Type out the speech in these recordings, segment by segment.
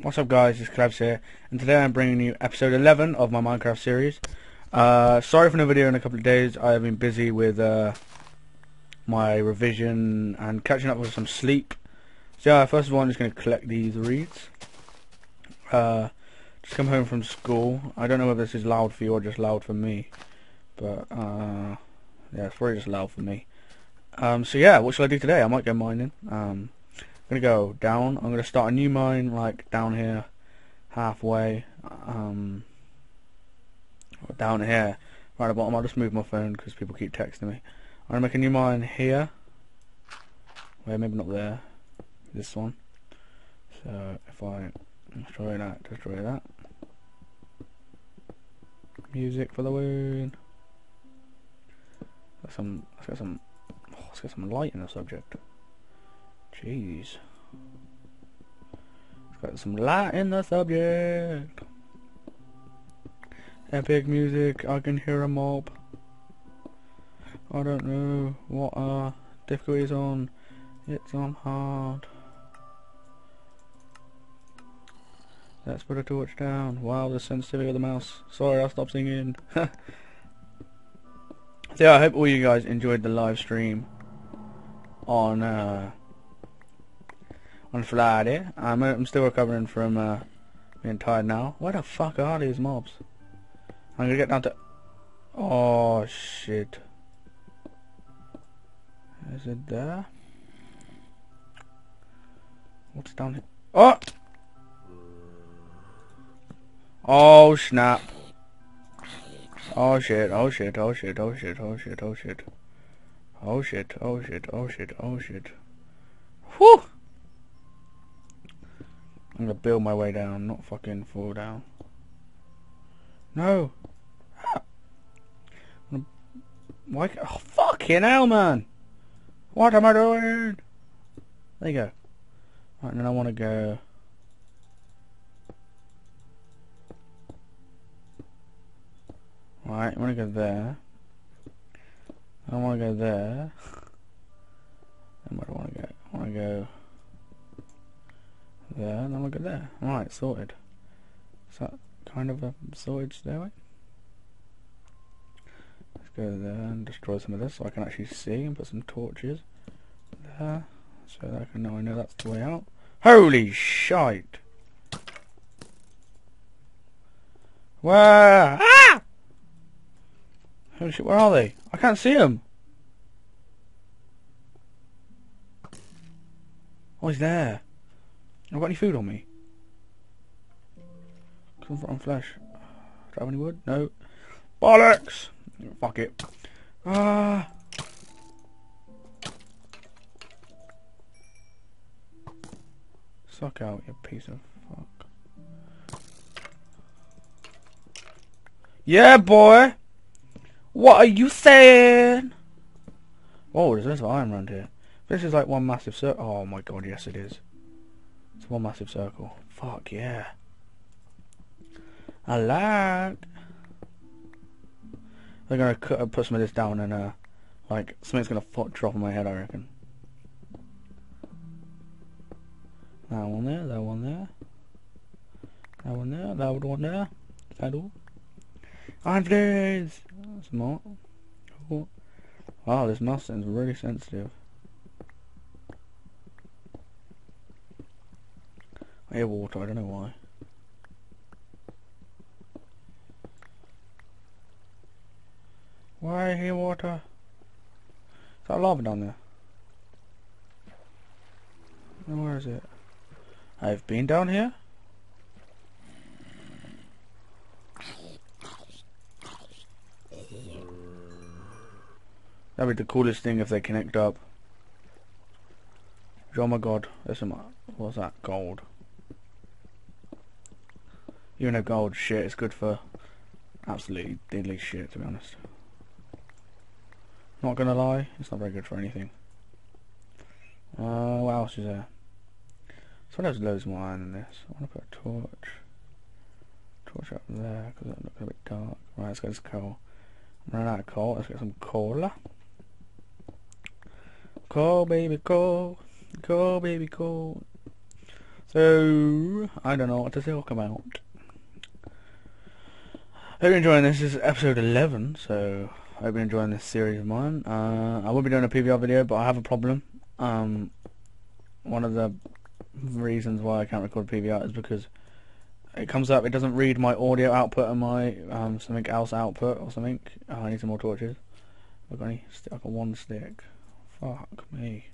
What's up guys, it's Clevs here, and today I'm bringing you episode 11 of my Minecraft series. Uh, sorry for no video in a couple of days, I have been busy with uh, my revision and catching up with some sleep. So yeah, first of all I'm just going to collect these reeds. Uh, just come home from school, I don't know whether this is loud for you or just loud for me, but uh, yeah, it's probably just loud for me. Um, so yeah, what shall I do today? I might go mining. Um, I'm gonna go down. I'm gonna start a new mine like down here, halfway. Um, down here, right at the bottom. I'll just move my phone because people keep texting me. I'm gonna make a new mine here. Wait, maybe not there. This one. So if I destroy that, destroy that. Music for the win. Got some. Let's get some. Oh, let's get some light in the subject. Jeez. Got some light in the subject. Epic music, I can hear a mob. I don't know what uh difficulty is on. It's on hard. Let's put a torch down. Wow, the sensitivity of the mouse. Sorry, I'll stop singing. so yeah, I hope all you guys enjoyed the live stream on uh on Friday. I'm, I'm still recovering from uh, being tired now. Where the fuck are these mobs? I'm gonna get down to... Oh, shit. Is it there? What's down here? Oh! Oh, snap. Oh shit, oh shit, oh shit, oh shit, oh shit, oh shit. Oh shit, oh shit, oh shit, oh shit. Whew! I'm gonna build my way down, not fucking fall down. No! Why? Oh, fucking hell, man! What am I doing? There you go. Right, then I want to go... Right, I want to go there. I want to go there. And where do I want to go? I want to go there, and then we'll go there. Right, sorted. That kind of a sorted stairway? Let's go there and destroy some of this so I can actually see and put some torches there. So that I can know I know that's the way out. Holy shite! Where? Ah! Holy shit, where are they? I can't see them! Oh, he's there. I've got any food on me? Come on flesh. Do I have any wood? No. Bollocks! Fuck it. Ah. Suck out, you piece of fuck. Yeah, boy! What are you saying? Oh, there's loads of iron around here. This is like one massive circle. Oh my god, yes it is. It's one massive circle. Fuck yeah. I like. They're gonna put some of this down and uh, like something's gonna drop on my head. I reckon. That one there. That one there. That one there. That one there. That all. Iron blades. That's not. Wow, this Mustang's really sensitive. Hear water, I don't know why. Why hear water? Is that lava down there? And where is it? I've been down here? That'd be the coolest thing if they connect up. Oh my god, there's some, what's that, gold. Even though gold shit is good for absolutely diddly shit, to be honest. Not gonna lie, it's not very good for anything. Uh, what else is there? So there's loads more iron than this. I want to put a torch. Torch up there, because that looks a bit dark. Right, let's get this coal. I'm running out of coal, let's get some coal. Coal, baby, coal. Coal, baby, coal. So, I don't know what to talk about. Hope you're enjoying this. This is episode 11, so I hope you're enjoying this series of mine. Uh, I will be doing a PVR video, but I have a problem. Um, one of the reasons why I can't record PVR is because it comes up, it doesn't read my audio output and my um, something else output or something. Oh, I need some more torches. I've got any? I got one stick. Fuck me.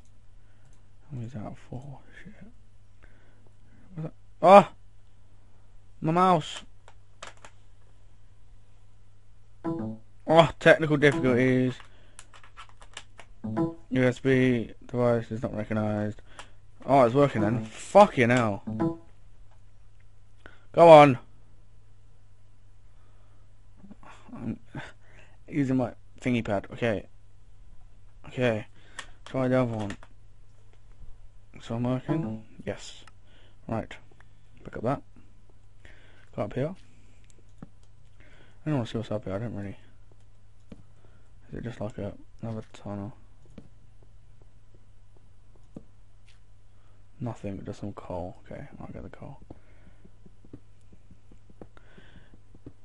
How many's out for? Shit. What's that? Oh! My mouse! Oh, technical difficulties. USB device is not recognised. Oh, it's working then. Fuck you now. Go on. I'm using my thingy pad. Okay. Okay. Try the other one. So I'm working? Yes. Right. Pick up that. Go up here. I don't want to see what's up here. I don't really. Is it just like a another tunnel? Nothing, but just some coal. Okay, I'll get the coal.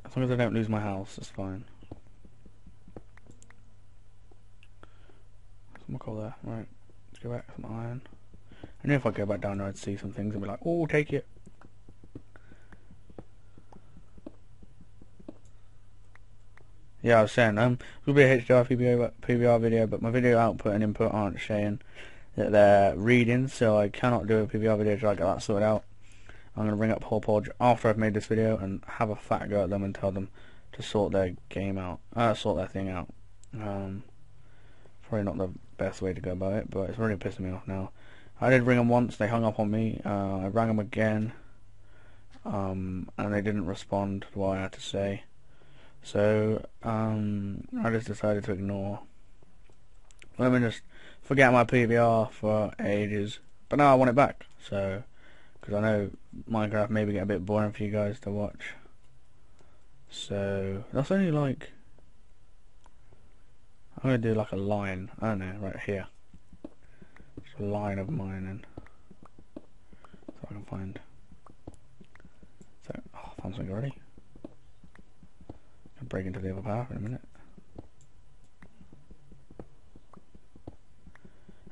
As long as I don't lose my house, it's fine. Some coal there. Right, let's go back some iron. I know if I go back down there, I'd see some things and be like, "Oh, take it." Yeah, I was saying, um, it will be a HDR PVR, PVR video, but my video output and input aren't showing that they're reading, so I cannot do a PVR video until I get that sorted out. I'm going to ring up Hauppauge after I've made this video and have a fat go at them and tell them to sort their game out, uh, sort their thing out. Um, probably not the best way to go about it, but it's really pissing me off now. I did ring them once, they hung up on me, uh, I rang them again, um, and they didn't respond to what I had to say. So um, I just decided to ignore. Let me just forget my PVR for ages. But now I want it back. So, because I know Minecraft maybe get a bit boring for you guys to watch. So that's only like I'm gonna do like a line. I don't know, right here. Just a line of mining. So I can find. So, oh, I found something already break into the other power in a minute.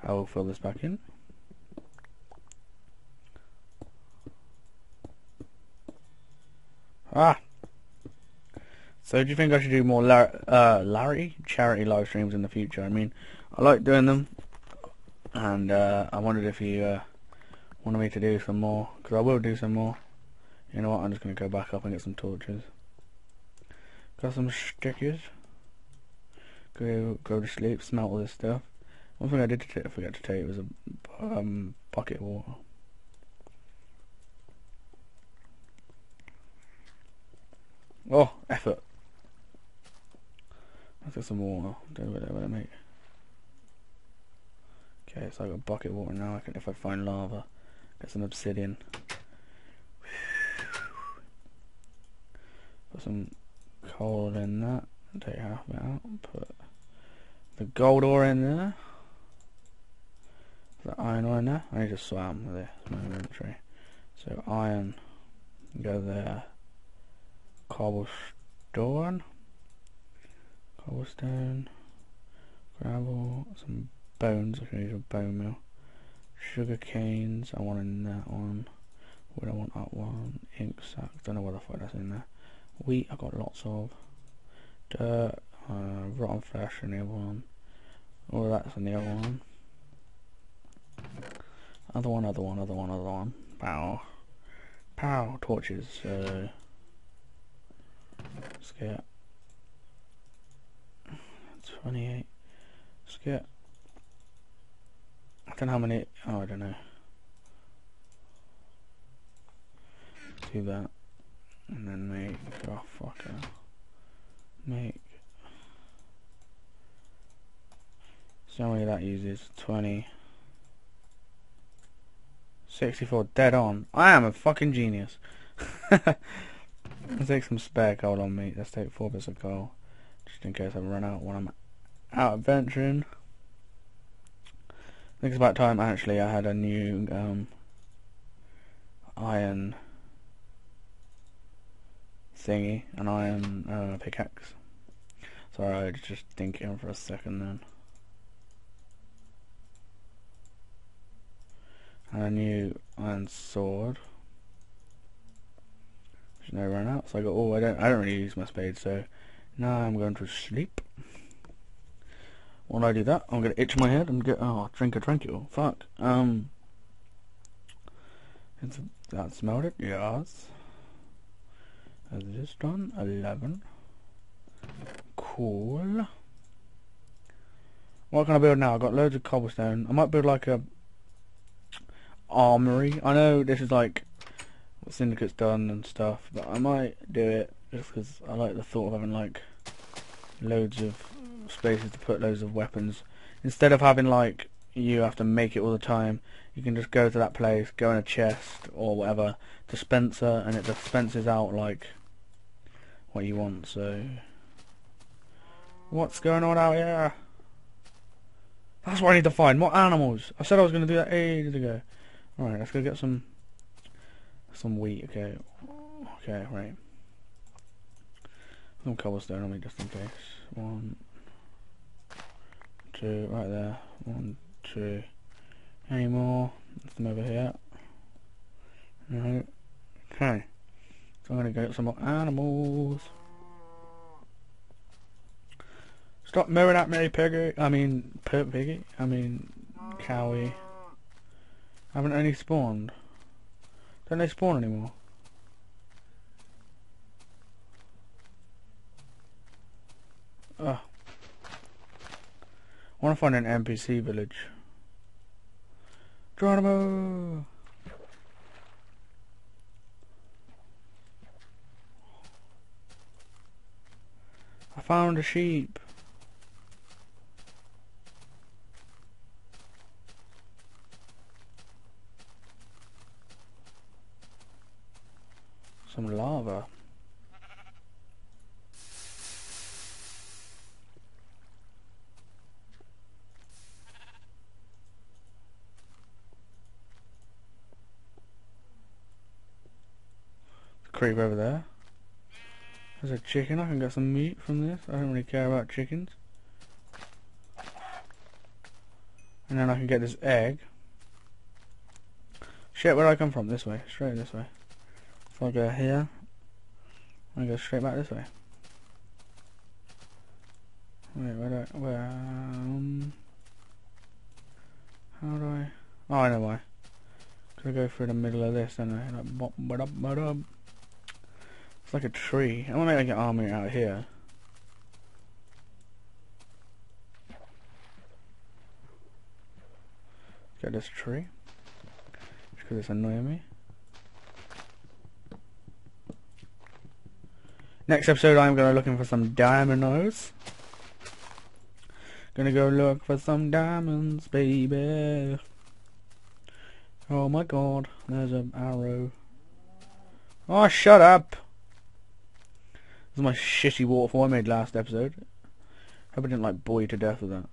I will fill this back in. Ah! So do you think I should do more Lar uh, Larry charity live streams in the future? I mean, I like doing them, and uh, I wondered if you uh, wanted me to do some more, because I will do some more. You know what, I'm just going to go back up and get some torches. Got some stickers. Go go to sleep, smell all this stuff. One thing I did forget to you was a um, bucket of water. Oh, effort. Let's get some water. Don't know what I make. Okay, so I got bucket water now. I can, if I find lava, get some obsidian. Put some coal in that. Take half of it out. Put the gold ore in there. The iron ore in there. I need to swam with this inventory. So iron go there. Cobblestone. Cobblestone. Gravel. Some bones. I can use a bone meal. Sugar canes. I want in that one. What I want that one. Ink sac. Don't know what the fuck that's in there. Wheat, I got lots of. Dirt, uh, rotten flesh in the other one. All that's in the other one. Other one, other one, other one, other one. Pow. Pow, torches. So, let's get 28. Let's get. I don't know how many. Oh, I don't know. do that and then make oh fucker make. So how many that uses 20 64 dead on. I am a fucking genius. Let's take some spare coal on me. Let's take 4 bits of coal just in case I run out when I'm out adventuring. I think it's about time actually I had a new um iron thingy, an iron uh, pickaxe. Sorry, I just thinking for a second then. And a new iron sword. There's no run out, so I got. Oh, I don't. I don't really use my spade, so now I'm going to sleep. While I do that, I'm gonna itch my head and get. Oh, drink a tranquil. Fuck. Um. That smelled it? Yes. Has this done? 11. Cool. What can I build now? I've got loads of cobblestone. I might build like a armory. I know this is like what Syndicate's done and stuff, but I might do it just because I like the thought of having like loads of spaces to put loads of weapons. Instead of having like you have to make it all the time, you can just go to that place, go in a chest or whatever, dispenser, and it dispenses out like what you want. So, what's going on out here? That's what I need to find. More animals. I said I was going to do that ages ago. Alright, let's go get some some wheat. Okay. Okay, right. Some cobblestone on me just in case. One, two, right there. One, two. Any more? Them over here. No. Okay. So I'm gonna go get some more animals. Stop mowing at me, piggy. I mean, piggy. I mean, cowie. Haven't any spawned. Don't they spawn anymore? Ugh. I want to find an NPC village. Geronimo! I found a sheep. Some lava. Creep over there. There's a chicken. I can get some meat from this. I don't really care about chickens. And then I can get this egg. Shit, where do I come from? This way. Straight this way. So I go here. I go straight back this way. Wait, where do I... Where... Um, how do I... Oh, I know why. Cause I go through the middle of this, and I like, bop, ba -dub, ba -dub. It's like a tree. I want to make like an army out here. Got this tree. Because it's annoying me. Next episode I'm to looking for some diamonds. Gonna go look for some diamonds, baby. Oh my god, there's an arrow. Oh, shut up! Is my shitty waterfall I made last episode. Hope I didn't like bore you to death with that.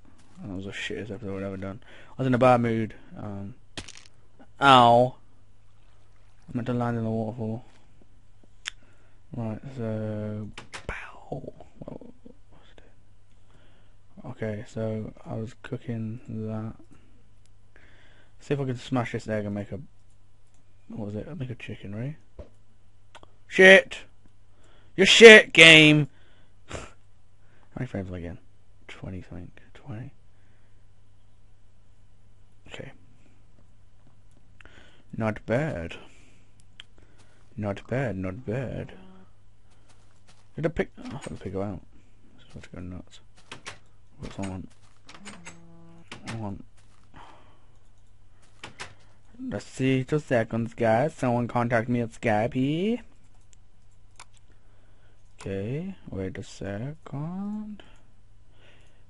That was the shittest episode I've ever done. I was in a bad mood. Um, ow. I meant to land in the waterfall. Right, so... Pow. Okay, so I was cooking that. See if I can smash this egg and make a... What was it? Make a chicken, right? Shit! Your shit, game! How many frames am I getting? 20 something. 20. Okay. Not bad. Not bad, not bad. Did I pick... Oh, I pick out. It's about to go nuts. What's on? On. Let's see two seconds, guys. Someone contact me at Skype. Okay, wait a second.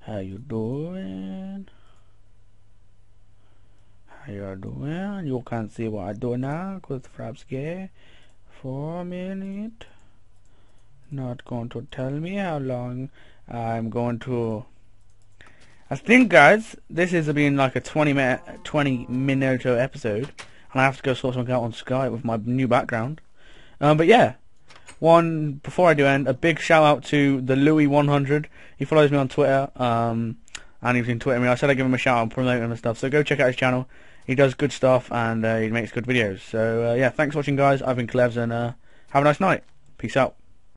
How you doing? How you doing? You can see what I do now, cause perhaps gay. For a minute. Not going to tell me how long I'm going to. I think, guys, this has been like a 20 minute, 20 minute episode. and I have to go sort something out on Skype with my new background. Um, but yeah, one before I do end, a big shout out to the Louis 100. He follows me on Twitter, um, and he's been tweeting me. I said I'd give him a shout out, promote him and stuff. So go check out his channel. He does good stuff and uh, he makes good videos. So uh, yeah, thanks for watching, guys. I've been Clevs, and uh, have a nice night. Peace out.